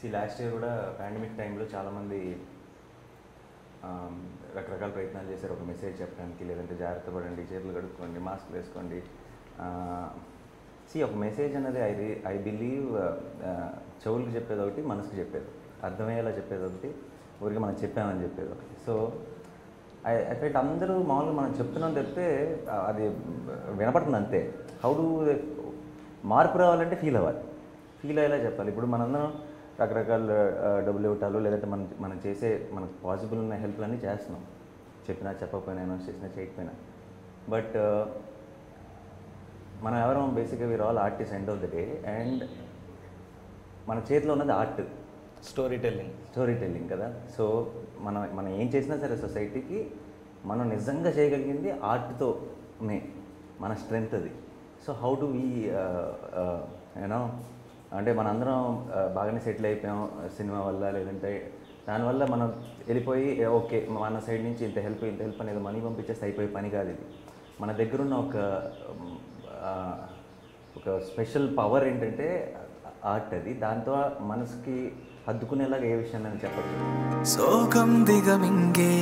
See last year కూడా pandemic టైంలో చాలామంది రకరకాల ప్రయత్నాలు చేశారు. ఒక మెసేజ్ చెప్పడానికి లేదంటే జాగ్రత్త పడండి చేతులు కడుక్కోండి మాస్క్ వేసుకోండి. సి ఒక మెసేజ్ అనేది ఐ ఐ బిలీవ్ చెవులకు చెప్పేది ఒకటి మనసుకు చెప్పేది. అర్థమయ్యేలా చెప్పేది ఒకటి ఊరికి మనం చెప్పామని చెప్పేది ఒకటి. సో ఐ ఫైట్ అందరూ మామూలుగా మనం చెప్తున్నాం చెప్తే అది వినపడుతుంది అంతే. హౌ డూ మార్పు రావాలంటే ఫీల్ అవ్వాలి. ఫీల్ అయ్యేలా చెప్పాలి. ఇప్పుడు మనందరం రకరకాల డబ్బులు ఇవ్వటాలు లేదంటే మనం మనం చేసే మనకు పాసిబుల్ ఉన్న హెల్ప్లు అన్నీ చేస్తున్నాం. చెప్పినా చెప్పకపోయినా అనౌన్స్ చేసినా చేయకపోయినా. బట్ మనం ఎవరో బేసిక్గా we're all artist end of the day and మన చేతిలో ఉన్నది art story telling story telling కదా. సో మనం మనం ఏం చేసినా సరే సొసైటీకి మనం నిజంగా చేయగలిగింది ఆర్ట్తోనే మన స్ట్రెంగ్త్ అది. So how do we you know అంటే మనందరం బాగానే సెటిల్ అయిపోయాం సినిమా వల్ల లేదంటే దానివల్ల మనం వెళ్ళిపోయి ఓకే మన సైడ్ నుంచి ఇంత హెల్ప్ ఇంత హెల్ప్ అనేది మనీ పంపించేస్తే అయిపోయే పని కాదు ఇది. మన దగ్గరున్న ఒక ఒక స్పెషల్ పవర్ ఏంటంటే ఆర్ట్ అది. దాంతో మనసుకి హద్దుకునేలాగా ఏ విషయాన్ని చెప్పచ్చు. సోకం దిగమింగే